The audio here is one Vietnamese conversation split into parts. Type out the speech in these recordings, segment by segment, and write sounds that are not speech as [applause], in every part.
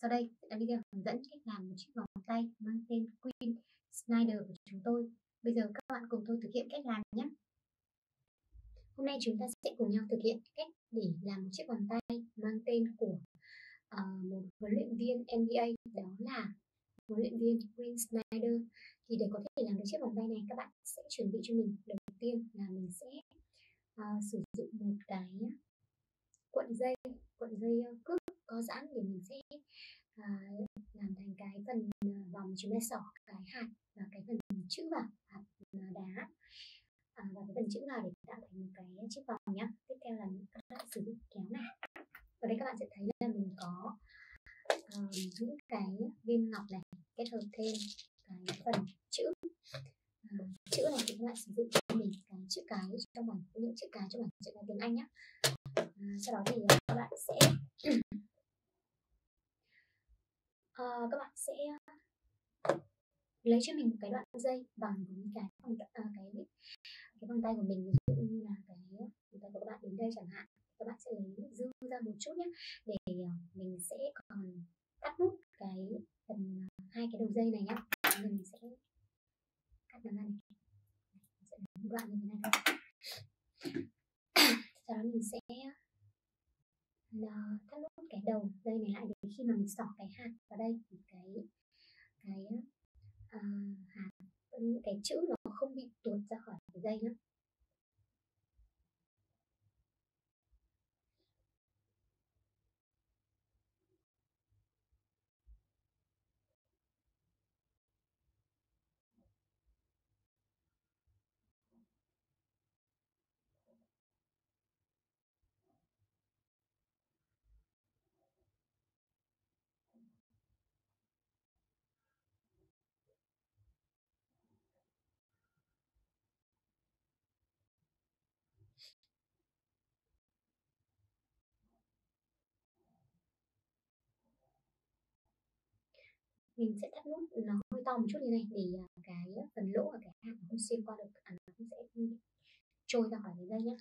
Sau đây là video hướng dẫn cách làm một chiếc vòng tay mang tên Queen Snyder của chúng tôi. Bây giờ các bạn cùng tôi thực hiện cách làm nhé. Hôm nay chúng ta sẽ cùng nhau thực hiện cách để làm một chiếc vòng tay mang tên của uh, một huấn luyện viên NBA đó là huấn luyện viên Queen Snyder. Thì để có thể làm được chiếc vòng tay này các bạn sẽ chuẩn bị cho mình đầu tiên là mình sẽ uh, sử dụng một cái cuộn dây cuộn dây ờ, cước có giãn để mình sẽ à, làm thành cái phần ờ, vòng chúng ta sỏ cái hạt và cái phần chữ vào hạt ờ, đá. À, và cái phần chữ vào để tạo thành một cái chiếc vòng nhá. Tiếp theo là các bạn sử dụng kéo này ở đây các bạn sẽ thấy là mình có uh, những cái viên ngọc này kết hợp thêm cái phần chữ. Uh, chữ này thì các bạn sử dụng cho mình cái chữ cái trong bảng những chữ cái trong bảng chữ cái tiếng anh nhá. Uh, sau đó thì các bạn sẽ uh, các bạn sẽ lấy cho mình một cái đoạn dây bằng những cái vòng uh, cái cái vòng tay của mình ví dụ như là cái vòng tay của các bạn đến đây chẳng hạn. Các bạn sẽ lấy dư ra một chút nhé để ờ, mình sẽ còn cắt nút cái phần uh, hai cái đầu dây này nhé mình sẽ cắt nó ra này sẽ đoạn như thế này thôi sau đó mình sẽ là thắt nút cái đầu dây này lại để khi mà mình xỏ cái hạt vào đây thì cái cái uh, hạt cái chữ nó không bị tuột ra khỏi cái dây nữa mình sẽ thắt nút nó hơi to một chút như này để à, cái phần lỗ ở cái hạt nó không xuyên qua được à, nó cũng sẽ trôi ra khỏi cái dây nhé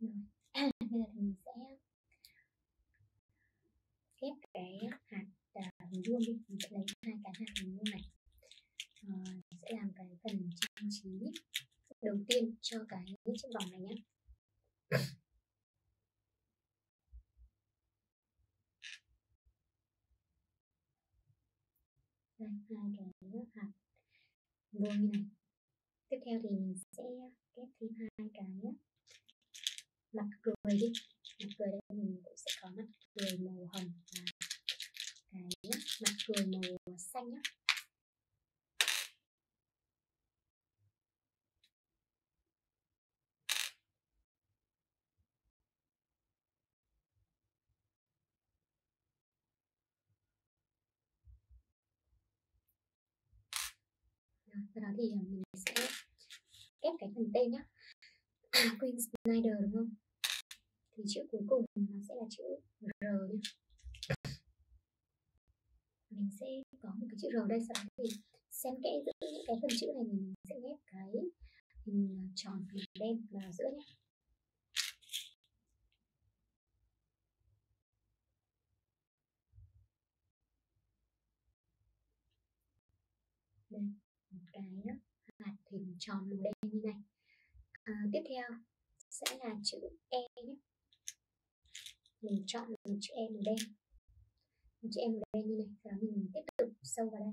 rồi [clears throat] bây giờ thì mình sẽ ghép cái hạt à, hình vuông đi mình sẽ lấy hai cái hạt hình vuông này uh, sẽ làm cái phần trang trí đầu tiên cho cái chiếc vòng này nhé đây hai cái hạt vuông như này. Tiếp theo thì mình sẽ kết thêm hai cái mặt cười đi. Mặt cười đây mình cũng sẽ có mặt cười màu hồng và cái mặt cười màu xanh nhé sau đó thì à, mình sẽ ghép cái phần tên nhá. À, Queen Snyder đúng không? Thì chữ cuối cùng nó sẽ là chữ R nhá, mình sẽ có một cái chữ R đây sau đó thì xen kẽ giữa những cái phần chữ này mình sẽ ghép cái hình à, tròn hình đen vào giữa nhé đây một cái hạt hình tròn màu đen như này. À, tiếp theo sẽ là chữ E nhé mình chọn một chữ E màu đen. Một chữ E màu đen như này. Và mình tiếp tục sâu vào đây.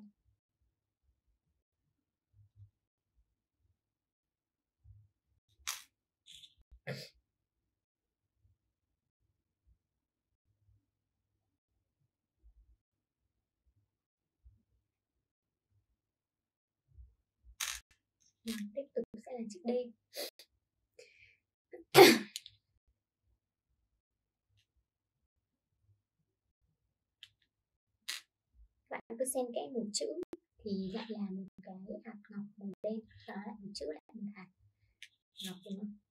Và tiếp tục sẽ là chữ D bạn cứ xen kẽ một chữ thì lại là một cái hạt ngọc màu đen đó lại một chữ lại một hạt ngọc, đúng không?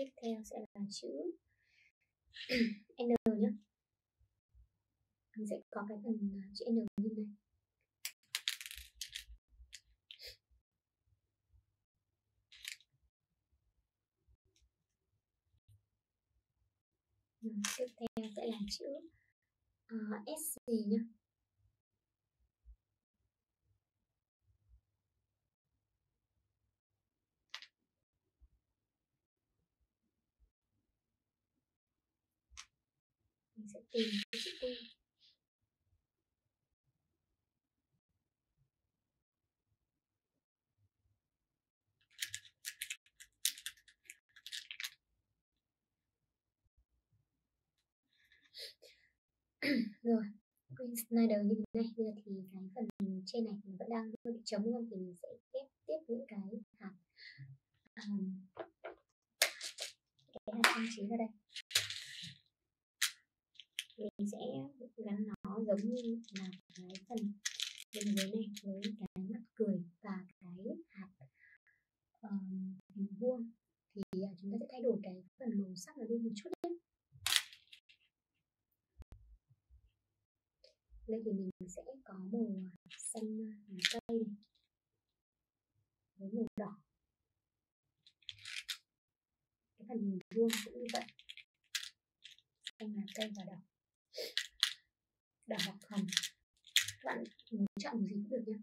Tiếp theo sẽ là chữ [clears throat] N nhé mình sẽ có cái phần à, chữ N như này. Rồi, tiếp theo sẽ là chữ uh, S gì nhé sẽ tìm cái chữ Q [clears throat] rồi Queen Snyder như thế này bây giờ thì cái phần trên này mình vẫn đang hơi bị trống không thì mình sẽ ghép tiếp những cái hạt um, cái hạt trang trí vào đây mình sẽ gắn nó giống như là cái phần bên dưới này với cái mắt cười và cái hạt um, hình vuông. Thì uh, chúng ta sẽ thay đổi cái phần màu sắc ở đi một chút nhé. Đây thì mình sẽ có màu à, xanh à, lá cây này với màu đỏ. Cái phần hình vuông cũng như vậy. Xanh lá cây và đỏ hoặc hồng các bạn muốn chọn màu gì cũng được nhé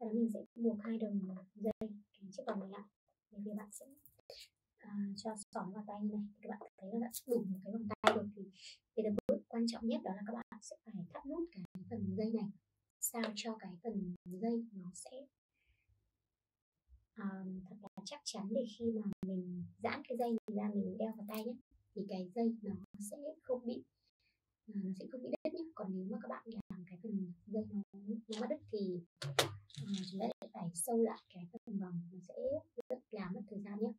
sau đó mình sẽ buộc hai đầu dây cái chiếc vòng này lại. Để vì bạn sẽ à, cho xỏ vào tay như này. Các bạn thấy là đã đủ một cái vòng tay rồi. Thì bây là bước quan trọng nhất đó là các bạn sẽ phải thắt nút cái phần dây này sao cho cái phần dây nó sẽ chắc chắn để khi mà mình giãn cái dây này ra mình đeo vào tay nhé thì cái dây nó sẽ không bị à, nó sẽ không bị đứt nhé còn nếu mà các bạn làm cái phần dây nó nó đứt thì uh, chúng ta sẽ phải sâu lại cái phần vòng nó sẽ rất là mất thời gian nhé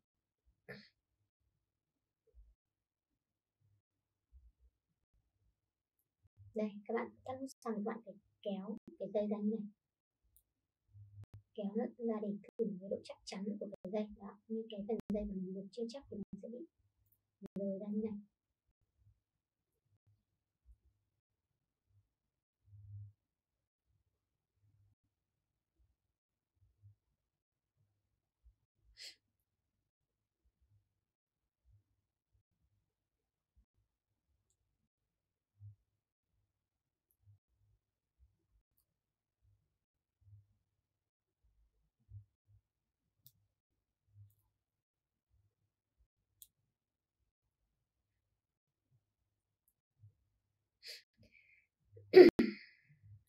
đây các bạn cắt nút xong các bạn phải kéo cái dây ra như này kéo nó ra để thử cái độ chắc chắn của cái dây đó. Như cái phần dây mà mình được chưa chắc thì nó sẽ bị rời ra như này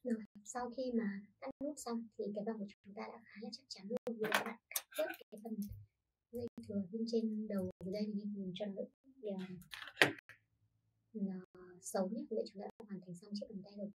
rồi sau khi mà cắt nút xong thì cái vòng của chúng ta đã khá là chắc chắn rồi. Vì các bạn cắt bớt cái phần dây thừa bên trên đầu dây thì mình cho nó đỡ uh, xấu nhất vậy chúng ta đã hoàn thành xong chiếc vòng tay rồi.